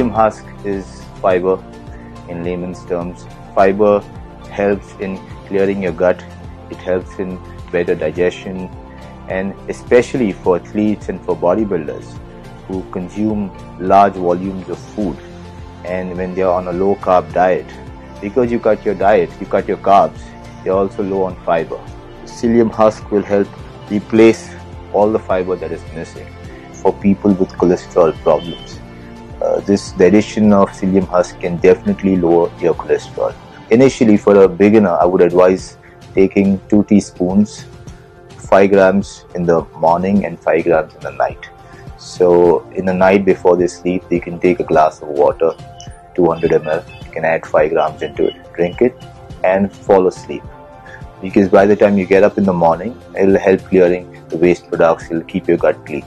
psyllium husk is fiber in layman's terms. Fiber helps in clearing your gut, it helps in better digestion, and especially for athletes and for bodybuilders who consume large volumes of food. And when they're on a low carb diet because you cut your diet you cut your carbs you're also low on fiber. Psyllium husk will help replace all the fiber that is missing for people with cholesterol problems uh, this the addition of psyllium husk can definitely lower your cholesterol initially for a beginner i would advise taking 2 teaspoons 5 grams in the morning and 5 grams in the night so in the night before they sleep, they can take a glass of water, 200 ml. You can add 5 grams into it, drink it, and fall asleep. Because by the time you get up in the morning, it'll help clearing the waste products. It'll keep your gut clean.